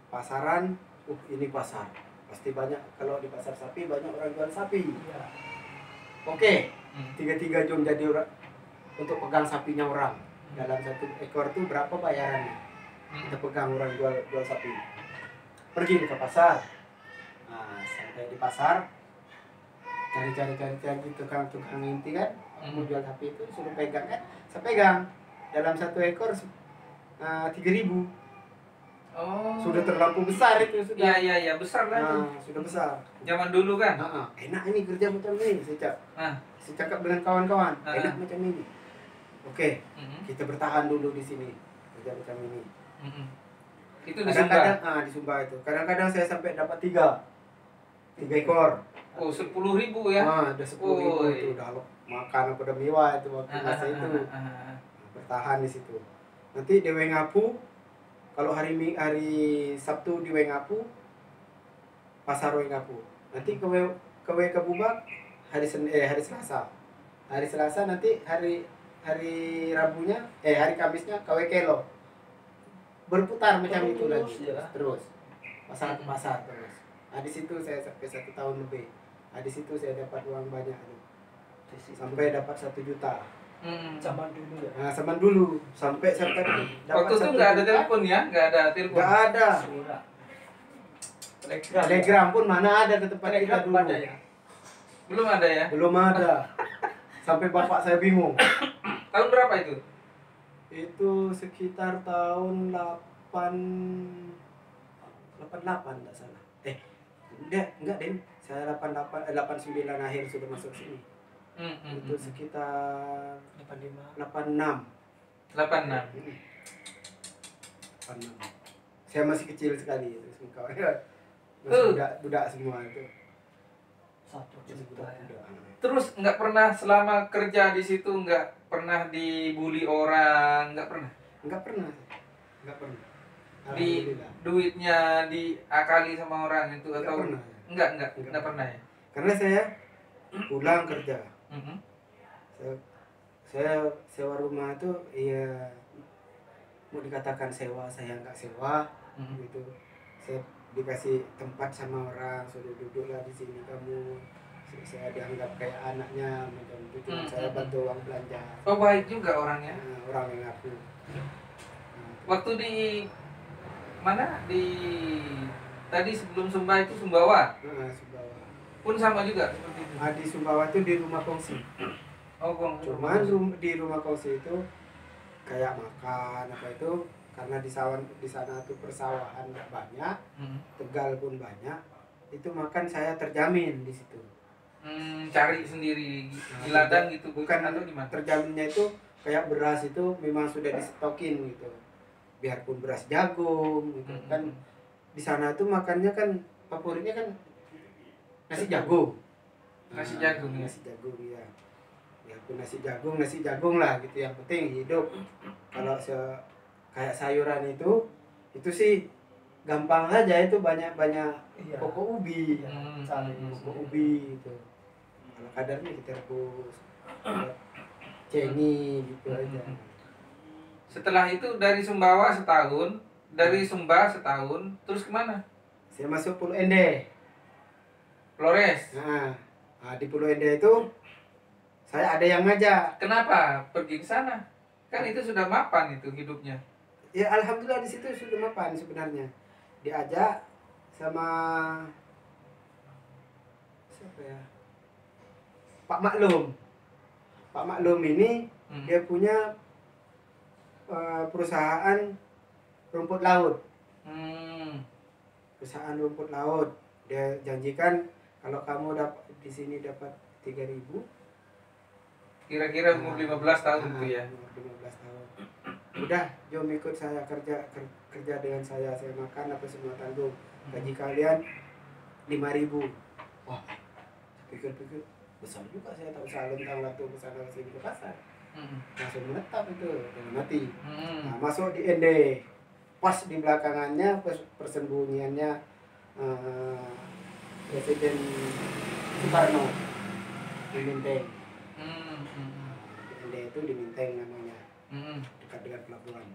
pasaran uh ini pasar pasti banyak kalau di pasar sapi banyak orang jual sapi Iya. oke Hmm. Tiga tiga jam jadi orang untuk pegang sapinya orang. Dalam satu ekor tuh berapa bayarannya? Hmm. kita pegang orang jual jual sapi. Pergi ke pasar. Nah sampai di pasar cari cari cari cari tukang tukang inti kan. Mau Hmm. jual sapi itu suruh pegang kan. Saya pegang. Dalam satu ekor tiga ribu. Oh. sudah terlampau besar itu sudah. Iya iya besar lah nah, sudah besar. Zaman dulu kan. Nah, enak ini kerja macam ini saya cakap Ah. saya cakap dengan kawan-kawan Ah. enak macam ini oke Mm-mm. kita bertahan dulu di sini kerja macam ini Mm-mm. Itu di kadang-kadang Sumba. ah di Sumba itu kadang-kadang saya sampai dapat tiga tiga ekor Oh sepuluh ribu ya. ah ada sepuluh ribu Oi. itu udah lo- makan apa udah mewah itu waktu Ah, ah, masa itu ah, ah. bertahan di situ nanti di Wengapu kalau hari hari Sabtu di Wengapu pasar Wengapu nanti ke ke We Kabubak hari Sen eh hari Selasa. Hari Selasa nanti hari hari Rabunya eh hari Kamisnya ke Wekelo berputar macam itu Terus, lagi ya. terus. Pasar ke pasar terus. Nah di situ saya sampai satu tahun lebih. Nah di situ saya dapat uang banyak sampai dapat satu juta. Mm. zaman dulu ya? Nah, zaman dulu. Sampai sampai Waktu itu nggak ada telepon ya, nggak ada telepon. Nggak ada. surat. Telegram. Telegram pun mana ada ke tempat kita telegram dulu. ada ya Belum ada ya. Belum ada. Sampai bapak saya bingung. Tahun berapa itu? Itu sekitar tahun 8 88 enggak salah. Eh, enggak, enggak, Den. Saya 88 eh, 89 akhir sudah masuk sini. Mm, mm, Itu mm. sekitar 85 86. 86. 86. Saya masih kecil sekali itu semua kawan. Masih budak, budak semua itu. Satu juta ya. Terus nggak pernah selama kerja di situ nggak pernah dibully orang, nggak pernah. Enggak pernah. Enggak pernah. Di duitnya diakali sama orang itu Enggak atau pernah. enggak enggak Enggak. enggak pernah ya. Karena saya pulang kerja. Saya, saya sewa rumah itu ya mau dikatakan sewa saya nggak sewa gitu. Saya dikasih tempat sama orang suruh duduklah di sini kamu. Saya dianggap kayak anaknya macam itu. Cuma Hmm, saya hmm, bantu uang belanja. Oh baik juga orangnya. Nah, orang yang aku. Nah, Waktu di mana di tadi sebelum Sumba itu Sumbawa nah, Sumbawa. pun sama juga seperti itu. Ah, di Sumbawa itu di rumah kongsi. Oh, Gong. Cuman di rumah kongsi itu kayak makan apa itu karena di sawan di sana tuh persawahan banyak, Mhm. Tegal pun banyak, itu makan saya terjamin di situ. Hmm, cari sendiri Nah, di ladang gitu bukan atau gimana? terjaminnya itu kayak beras itu memang sudah distokin gitu. Biarpun beras jagung gitu Mhm. kan di sana tuh makannya kan favoritnya kan nasi jagung. Nasi Nah, jagung, ya. Nasi jagung ya. Biarpun nasi jagung, nasi jagung lah gitu yang penting hidup. Kalau se kayak sayuran itu itu sih gampang saja itu banyak banyak iya. pokok ubi Iya, Hmm, cari hmm, pokok ubi itu kalau kadarnya kita rebus buat ceni gitu aja. Setelah itu dari Sumbawa setahun, dari Sumba setahun, terus ke mana? saya masuk Pulau Ende. Flores. nah, nah, di Pulau Ende itu saya ada yang ngajak. Kenapa? Pergi ke sana? Kan itu sudah mapan itu hidupnya. Ya alhamdulillah di situ sudah mapan sebenarnya. Diajak sama siapa ya? Pak Maklum. Pak Maklum ini Hmm. dia punya eh, perusahaan rumput laut. Hmm. perusahaan rumput laut. Dia janjikan kalau kamu dapat di sini dapat 3000 Kira-kira umur 15 tahun tuh ya. umur 15 tahun udah jom ikut saya kerja ker- kerja dengan saya saya makan apa semua tanggung gaji kalian 5000 wah pikir-pikir besar juga saya tak usah lontang waktu ke sana ke sini ke pasar Hmm. langsung menetap itu dengan mati Hmm. Nah, masuk di ND. Pas di belakangannya pers- persembunyiannya eh, Presiden Soekarno di Minteng. Hmm. Hmm. Di ND itu di Minteng namanya, Hmm. dekat dengan pelabuhan.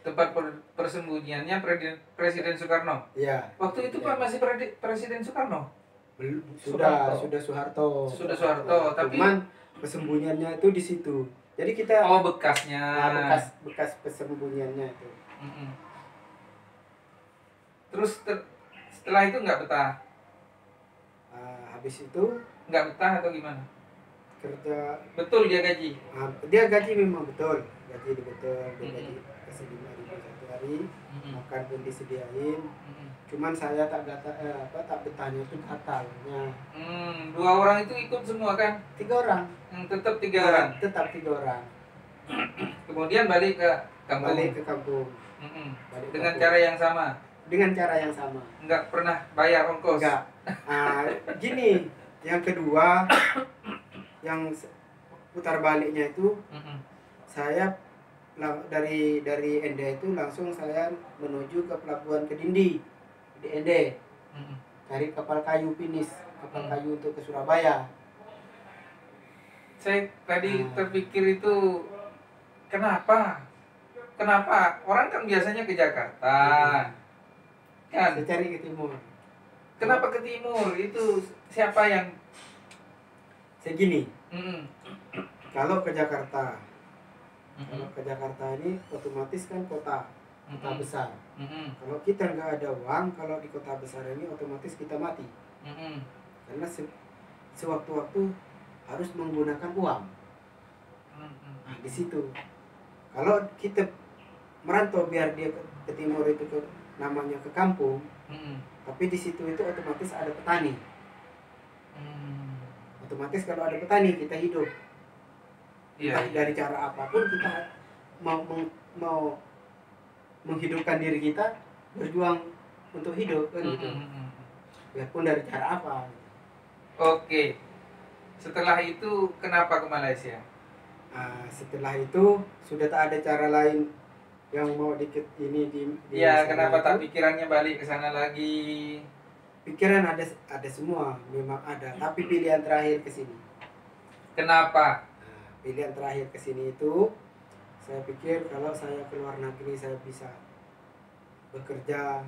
Tempat per- persembunyiannya Presiden, Presiden Soekarno. Iya. Waktu itu kan masih Predi- Presiden Soekarno. Bel- sudah Soeharto. sudah Soeharto. Sudah Soeharto, tapi- cuman persembunyiannya itu di situ Jadi kita Oh bekasnya. nah, bekas bekas persembunyiannya itu. Mm-mm. Terus ter- setelah itu nggak betah, Ah, habis itu nggak betah atau gimana? Kerja Betul dia gaji. ah, dia gaji memang betul gaji dia betul dia Mm-mm. gaji kasih lima ribu satu hari Mm-mm. makan pun disediain cuman saya tak gata eh, apa tak betahnya itu gatalnya Hmm, dua orang itu ikut semua kan? tiga orang Hmm, tetap tiga orang. tetap tiga orang Kemudian balik ke kampung. balik ke kampung Mm-mm. balik Dengan kampung. cara yang sama. dengan cara yang sama Nggak pernah bayar ongkos. enggak ah, gini yang kedua yang putar baliknya itu Mm-mm. saya lang- dari dari Ende itu langsung saya menuju ke pelabuhan Kedindi di Ende Mm-mm. cari kapal kayu finish kapal Hmm. kayu untuk ke Surabaya Saya tadi Hmm. terpikir itu kenapa? Kenapa? Orang kan biasanya ke Jakarta. Kan? saya cari ke timur Kenapa ke timur? Itu siapa yang segini Mm-mm. kalau ke Jakarta Mm-mm. kalau ke Jakarta ini otomatis kan kota kota Mm-mm. besar Mm-mm. kalau kita nggak ada uang kalau di kota besar ini otomatis kita mati Mm-mm. karena se- sewaktu-waktu harus menggunakan uang Mm-mm. Nah, di situ. Kalau kita merantau biar dia ke, ke timur itu ke namanya ke kampung, Mm-mm. tapi di situ itu otomatis ada petani. Mm. Otomatis kalau ada petani kita hidup. Iya. Entah dari cara apa pun kita mau meng- mau menghidupkan diri kita berjuang untuk hidup kan gitu. Mm-mm. Biarpun dari cara apa. Oke. Setelah itu kenapa ke Malaysia? Nah, setelah itu sudah tak ada cara lain yang mau dikit ini di, di Ya, kenapa itu. tak pikirannya balik ke sana lagi? Pikiran ada ada semua memang ada tapi pilihan terakhir ke sini Kenapa? nah, pilihan terakhir ke sini itu saya pikir kalau saya keluar negeri saya bisa bekerja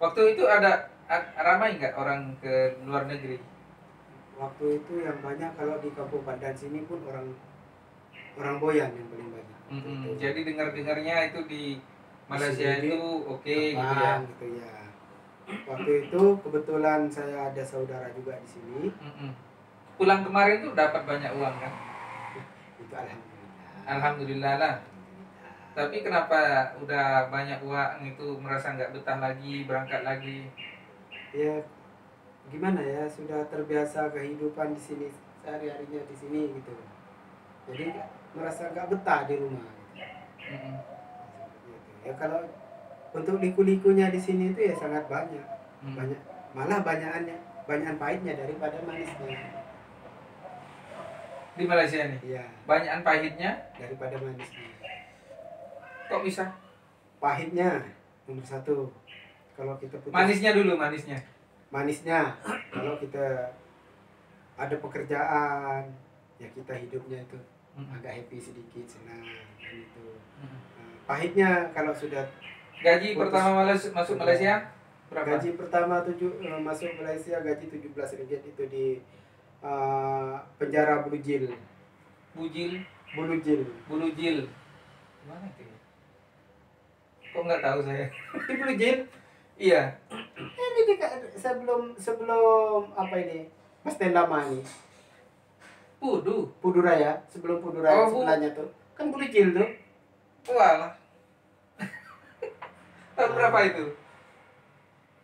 Waktu itu ada ramai nggak orang ke luar negeri? waktu itu yang banyak kalau di kampung Pandan sini pun orang orang Boyan yang paling banyak Mm-mm. itu. Jadi dengar-dengarnya itu di Malaysia itu oke gitu ya. Gitu ya waktu itu kebetulan saya ada saudara juga di sini. Pulang kemarin tuh dapat banyak uang kan? itu alhamdulillah Alhamdulillah lah. Tapi kenapa udah banyak uang itu merasa nggak betah lagi berangkat lagi? ya gimana ya sudah terbiasa kehidupan di sini sehari-harinya di sini gitu jadi merasa nggak betah di rumah gitu. Gitu. ya kalau untuk liku-likunya di sini itu ya sangat banyak Mm. banyak malah banyakannya banyak pahitnya daripada manisnya Di Malaysia nih iya banyakan pahitnya. daripada manisnya Kok bisa? pahitnya nomor satu kalau kita putus Manisnya dulu manisnya. manisnya kalau kita ada pekerjaan ya kita hidupnya itu Mm-mm. agak happy sedikit senang itu Mm-mm. Nah, pahitnya kalau sudah Gaji Putus. pertama Malaysia, masuk. Malaysia berapa? gaji pertama tujuh eh, masuk Malaysia gaji 17 ringgit itu di eh, penjara Bulujil Bujil, Bulujil Bulujil. Mana itu? ya? Kok nggak tahu saya? di Bulujil Iya. ini di, sebelum sebelum apa ini Mas Lama ini Pudu. Puduraya sebelum Puduraya Oh, sebelahnya tuh kan Bulujil tuh Walah. Tahun berapa itu?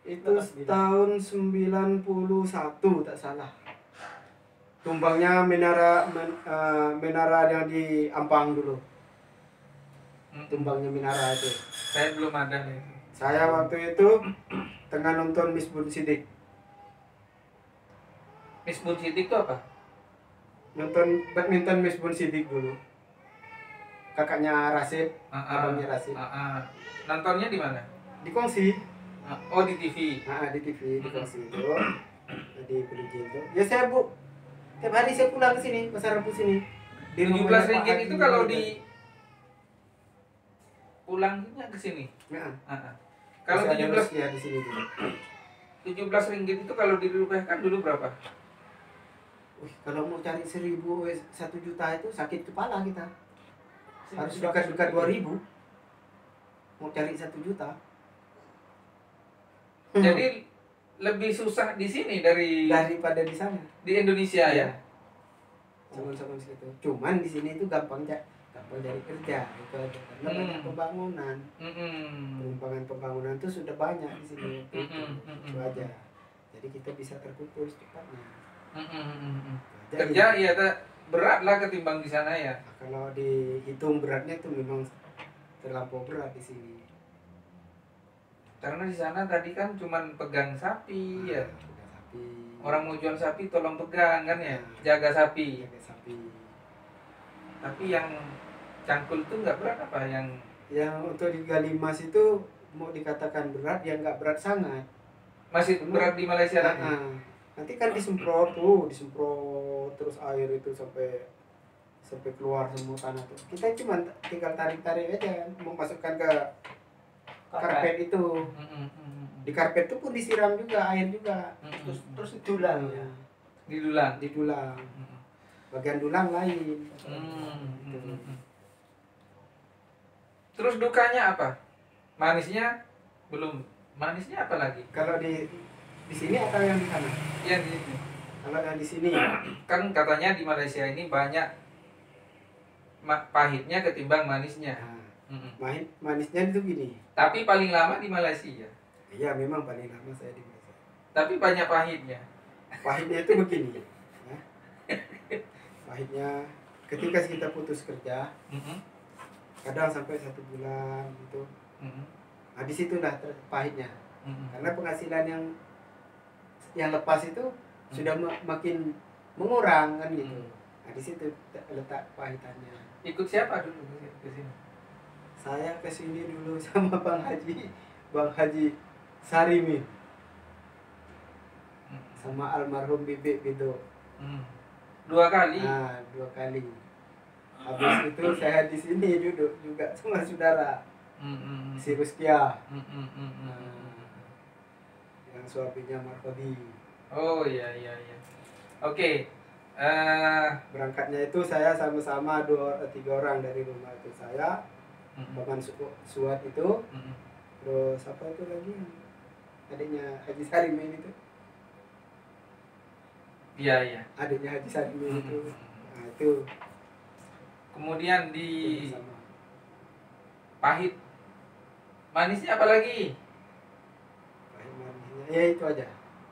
itu tahun 91 tak salah tumbangnya menara men, eh, menara yang di Ampang dulu Hmm, tumbangnya menara itu Saya belum ada nih. saya waktu itu tengah nonton Miss Bun Sidik Miss Bun Sidik itu apa? nonton badminton Miss Bun Sidik dulu kakaknya Rasid Ah, ah, abangnya Rasid ah, ah. Nontonnya di mana? di kongsi Ah, Oh di TV. nah, di TV di kongsi itu di Bulujil itu ya saya bu tiap hari saya pulang ke sini pasar Rabu sini Di 17 rumahnya Pak ringgit itu kalau di pulangnya ke sini. Nah, Ah, ah. Kalau ada 17 Rusia di sini juga. 17 ringgit itu kalau dirupiahkan dulu berapa? Wih, kalau mau cari seribu, eh, satu juta itu sakit kepala kita. Harus dekat-dekat kesulitan. dua ribu. Mau cari satu juta. Jadi lebih susah di sini dari daripada di sana. di Indonesia ya. Sama-sama situ. Cuman di sini itu gampang ja, gampang cari kerja itu aja. Karena Hmm. banyak pembangunan. Pengembangan pembangunan itu sudah banyak di sini. Itu, Mm-mm, mm-mm. itu aja. Jadi kita bisa terkumpul secepatnya. Itu aja. Kerja ya ta- berat lah ketimbang di sana ya. Nah, kalau dihitung beratnya itu memang terlampau berat di sini. Karena di sana tadi kan cuman pegang sapi ya. Udah sapi. Orang mau jual sapi tolong pegang kan ya, jaga sapi. Jaga sapi. Tapi yang cangkul itu nggak berat apa yang Yang untuk digali emas itu mau dikatakan berat ya nggak berat sangat. masih berat di Malaysia Nah, lagi. ah. Nanti kan disemprot tuh, disemprot terus air itu sampai sampai keluar semua tanah tuh. Kita cuma tinggal tarik-tarik aja kan, memasukkan ke karpet itu. Mm-mm, mm-mm. Di karpet itu pun disiram juga air juga. Terus terus didulang ya di dulang. Di dulang. Bagian dulang lain. Gitu. Terus dukanya apa? Manisnya belum. Manisnya apa lagi? Kalau di di sini atau yang di sana? Yang di sini. Kalau yang di sini Kan katanya di Malaysia ini banyak pahitnya ketimbang manisnya. nah, Mm-mm. main- manisnya itu gini. Tapi paling lama di Malaysia. Iya memang paling lama saya di Malaysia. Tapi banyak pahitnya. Pahitnya itu begini. ya. Pahitnya ketika kita putus kerja, Mm-mm. kadang sampai satu bulan gitu. Mm-mm. Nah di situ pahitnya. Mm-mm. Karena penghasilan yang yang lepas itu sudah ma- makin mengurang kan gitu. Hmm. Nah di situ letak pahitannya. Ikut siapa dulu ke ke sini? Saya ke sini dulu sama Bang Haji, Bang Haji Sarimin Mm. sama almarhum Bibik gitu. Mm. Dua kali. Nah, dua kali. Habis itu saya di sini duduk juga sama saudara Mm-mm. si Ruskia. Mm-mm. Mm-mm. Nah, yang suaminya Markodi. Oh iya iya iya. Oke. Eh, Berangkatnya itu saya sama-sama dua eh, tiga orang dari rumah itu saya. Paman Su- Suat itu, Mm-mm. terus apa itu lagi? Adiknya Haji Sarimin itu, Iya iya. adiknya Haji Sarimin itu. Mm-mm. Nah, itu Kemudian di pahit. Manisnya apa lagi? Ya itu aja.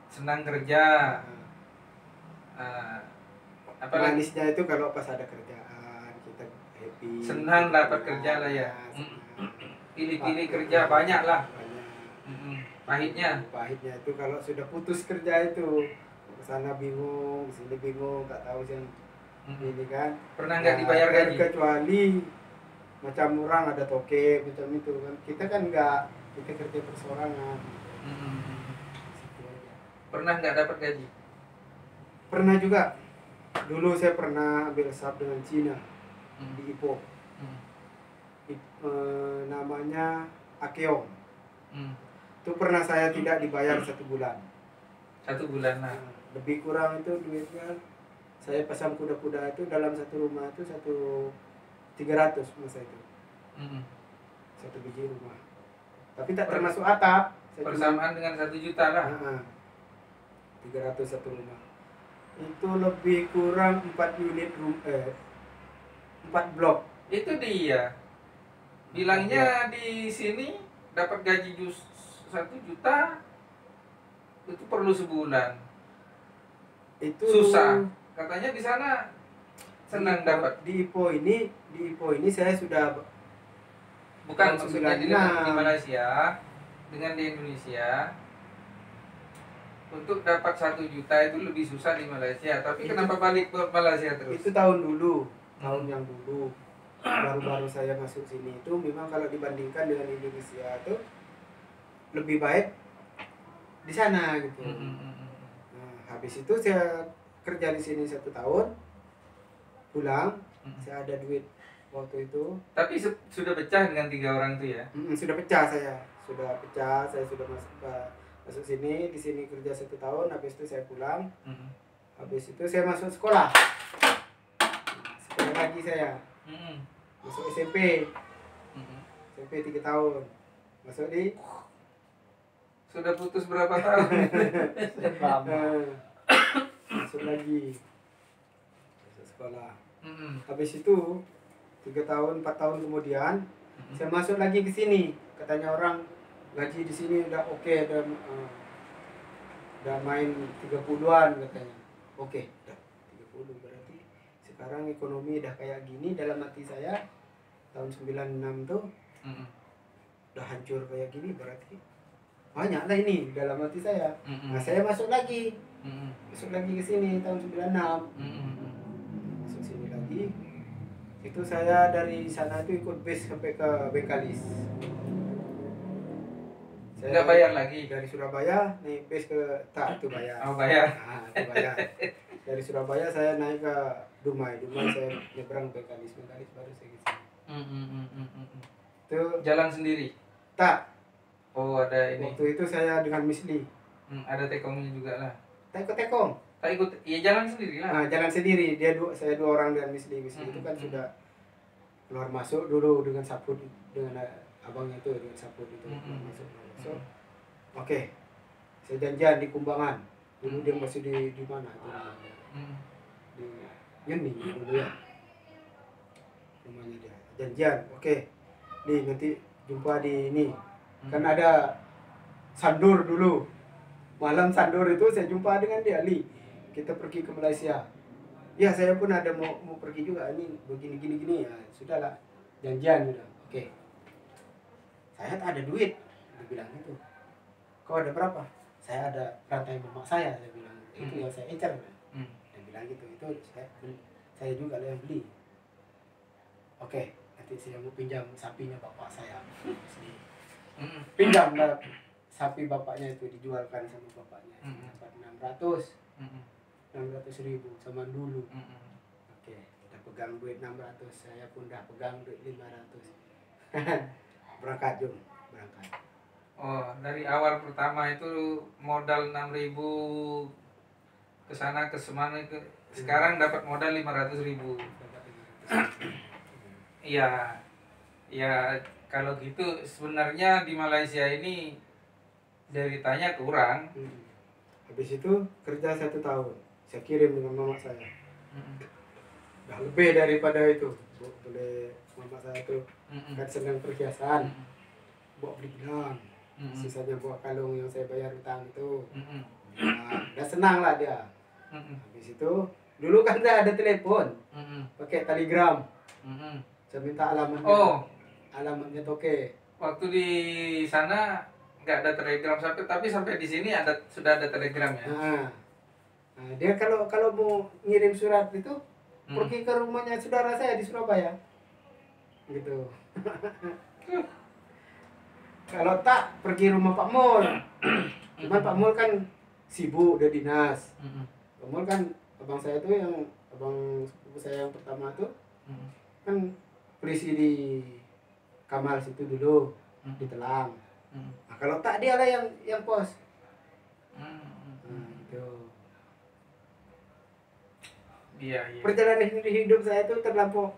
Senang kerja. Nah, Eh, apa manisnya itu kalau pas ada kerjaan kita happy Senang dapat kerja lah ya. senang. Pilih-pilih kerja banyak lah. banyak Mm-mm. Pahitnya. pahitnya itu kalau sudah putus kerja itu ke sana bingung sini bingung nggak tahu yang Mm-mm. ini kan Pernah nggak Nah, dibayar kan gaji? kecuali macam orang ada toke macam itu kan kita kan nggak kita kerja persorangan Mm-mm. Pernah nggak dapat gaji? pernah juga dulu saya pernah ambil sub dengan Cina Mm. di Ipoh Mm. I- eh, namanya Akeong Mm. itu pernah saya tidak dibayar satu bulan Satu bulan lah. Nah, lebih kurang itu duitnya saya pasang kuda-kuda itu dalam satu rumah itu satu 300 masa itu Mm-mm. satu biji rumah tapi tak termasuk atap saya cuma- Persamaan dengan satu juta lah. Ah, ah. 300 satu rumah itu lebih kurang 4 unit rum eh 4 blok Itu dia. Bilangnya di sini dapat gaji jus satu juta itu perlu sebulan. itu Susah. Katanya di sana senang di dapat. di Ipo ini di Ipo ini saya sudah Bukan maksudnya di, di Malaysia dengan di Indonesia untuk dapat satu juta itu lebih susah di Malaysia. Tapi Itu- kenapa balik ke Malaysia terus? itu tahun dulu tahun Hmm. yang dulu baru-baru saya masuk sini itu memang kalau dibandingkan dengan Indonesia itu lebih baik di sana gitu Mm, mm, mm, mm. nah, habis itu saya kerja di sini satu tahun pulang saya ada duit waktu itu Tapi se- sudah pecah dengan tiga orang itu ya. Mm, sudah pecah saya sudah pecah saya sudah masuk ke masuk sini di sini kerja satu tahun habis itu saya pulang. Mm, habis itu saya masuk sekolah. Sekolah lagi saya. Mm-mm. masuk SMP Mm-mm. SMP tiga tahun. Masuk di Sudah putus berapa tahun? lama. Eh, masuk lagi. Masuk sekolah. Mm-mm. habis itu tiga tahun empat tahun kemudian saya masuk lagi ke sini. Katanya orang gaji di sini udah oke udah eh, udah main 30-an katanya. Oke. Udah 30 berarti. Sekarang ekonomi udah kayak gini dalam hati saya tahun 96 tuh Mm-mm. udah hancur kayak gini berarti. Banyak lah ini dalam hati saya. Mm-mm. nah saya masuk lagi. Mm-mm. masuk lagi ke sini tahun 96 Mm-mm. masuk sini lagi. Itu saya dari sana itu ikut bus sampai ke Bengkalis saya Nggak bayar lagi. dari Surabaya naik bus ke tak itu bayar Oh bayar. nah, itu bayar dari Surabaya saya naik ke Dumai Dumai saya nyebrang Bengkalis Bengkalis baru saya ke sini Mm-mm. itu Jalan sendiri. tak Oh ada ini. waktu itu saya dengan Misli Hmm, ada tekongnya juga lah. tak ikut tekong Tak ikut, ya jalan sendiri lah. nah, jalan sendiri dia dua saya dua orang dengan Misli Misli itu kan Hmm. sudah keluar masuk dulu dengan sapu dengan eh, abangnya itu dengan sapu itu Hmm. keluar masuk keluar masuk oke saya janjian di Kumbangan. Dulu dia masih di di mana namanya? Mm. di Yuni dulu ya rumahnya dia. Janjian oke nih nanti jumpa di ini. Kan ada sandur dulu. Malam sandur itu saya jumpa dengan dia Li. Kita pergi ke Malaysia. Ya saya pun ada mau mau pergi juga. Ini begini gini gini. Ya sudahlah. Janjian udah oke saya ada duit. Dia bilang itu kau ada berapa? Saya ada rantai mama saya saya bilang. Itu Hmm. yang saya incar. Mm. dia bilang gitu. Itu saya beli, saya juga yang beli. Oke nanti saya mau pinjam sapinya bapak saya. Sini. Mm. pinjam lah. Sapi bapaknya itu dijualkan sama bapaknya. Mm. dapat 600 Mm. 600 ribu sama dulu. Mm. oke kita pegang duit 600 saya pun dah pegang duit 500 berangkat jom berangkat Oh, dari awal pertama itu modal 6000 ke sana ke semana ke sekarang dapat modal 500.000. dapat 500 Iya. Ya kalau gitu sebenarnya di Malaysia ini deritanya kurang. Hmm. habis itu kerja satu tahun saya kirim dengan mama saya Mm. Dah lebih daripada itu. Boleh mama saya tuh kan senang perhiasan, bawa beli gelang. Mm. Sisanya buat kalung yang saya bayar utang itu. Mm. Nah, dah senang lah dia. Habis itu dulu kan dah ada telepon, Mm. pakai telegram. Mm. Saya minta alamatnya. Oh, Alamatnya toke. waktu di sana nggak ada telegram sampai tapi sampai di sini ada sudah ada telegram ya. Nah, nah, dia kalau kalau mau ngirim surat itu Mm. pergi ke rumahnya saudara saya di Surabaya. Gitu. kalau tak pergi rumah Pak Mul. Cuman Pak Mul kan sibuk udah dinas. Pak Mul kan abang saya tuh yang abang sepupu saya yang pertama tuh kan polisi di Kamal situ dulu di Telang. Nah, kalau tak dia lah yang yang pos. Nah, itu. Iya, iya. Perjalanan hidup hidup saya itu terlampau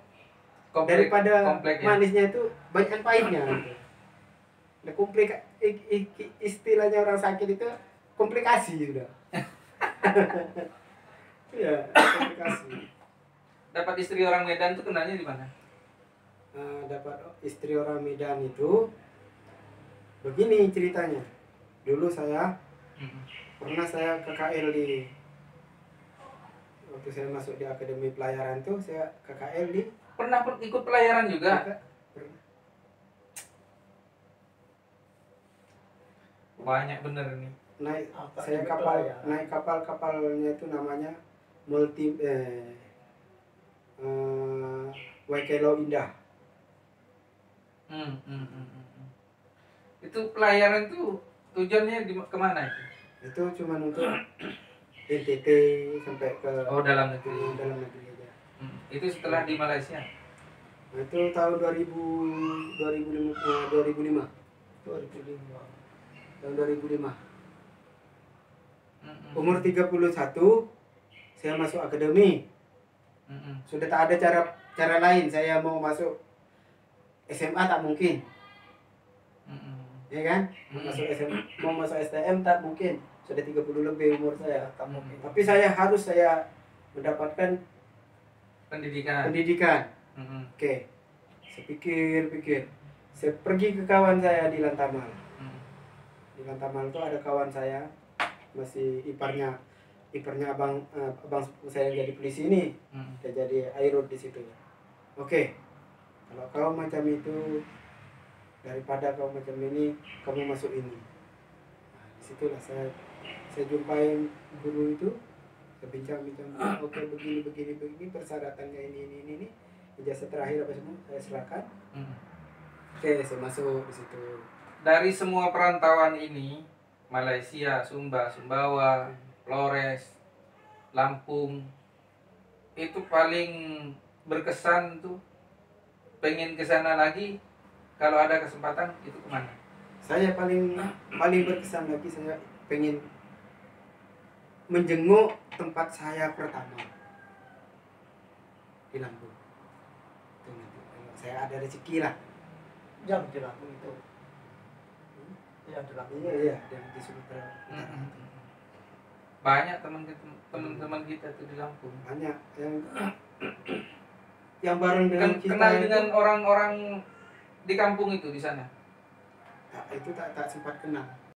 Komplek- daripada komplek ya. manisnya itu banyak pahitnya. gitu. Nah, komplik istilahnya orang sakit itu komplikasi sudah. Iya, komplikasi. Dapat istri orang Medan tuh kenalnya di mana? Nah, dapat istri orang Medan itu begini ceritanya. Dulu saya Mm. pernah saya KKL di waktu saya masuk di akademi pelayaran tuh saya KKL di Pernah per- ikut pelayaran juga? Banyak bener nih. naik Apa saya kapal pelayaran? naik kapal kapalnya itu namanya multi eh, eh Waikelo Indah Hmm, hmm, hmm, hmm, hmm. Itu pelayaran tuh tujuannya di ke mana itu? itu cuma untuk NTT sampai ke Oh dalam negeri. dalam negeri Hmm. Itu setelah di Malaysia. nah, itu tahun 2000 2005 eh, 2005 2005 tahun 2005 Hmm, hmm. umur 31 saya masuk akademi Mm-mm. sudah tak ada cara cara lain saya mau masuk SMA tak mungkin Mm-mm. ya kan mau masuk SM, mau masuk STM tak mungkin sudah 30 lebih umur saya tak mungkin tapi saya harus saya mendapatkan pendidikan. Pendidikan. Mm-mm. oke. Saya pikir-pikir saya pergi ke kawan saya di Lantamal. Mm. di Lantamal itu ada kawan saya masih iparnya. Iparnya abang eh, abang saya yang jadi polisi ini. Mm. dia jadi airut di situ. Oke. Kalau kau macam itu daripada kau macam ini kamu masuk ini. Nah, di situlah saya saya jumpai guru itu saya bincang-bincang oke begini begini begini persyaratannya ini ini ini, ini. ijazah terakhir apa semua saya serahkan Mm. oke saya masuk di situ dari semua perantauan ini Malaysia, Sumba, Sumbawa, Flores, Lampung itu paling berkesan tuh pengen ke sana lagi kalau ada kesempatan itu ke mana? saya paling paling berkesan lagi saya pengen menjenguk tempat saya pertama. Di Lampung saya ada rezeki lah. Yang di Lampung itu. Yang di Lampung iya iya. Yang di Sumatera. Banyak teman teman-teman kita tuh di Lampung. banyak. Yang yang bareng dengan Ken- kita kenal itu, dengan orang-orang di kampung itu di sana. tak- itu tak tak sempat kenal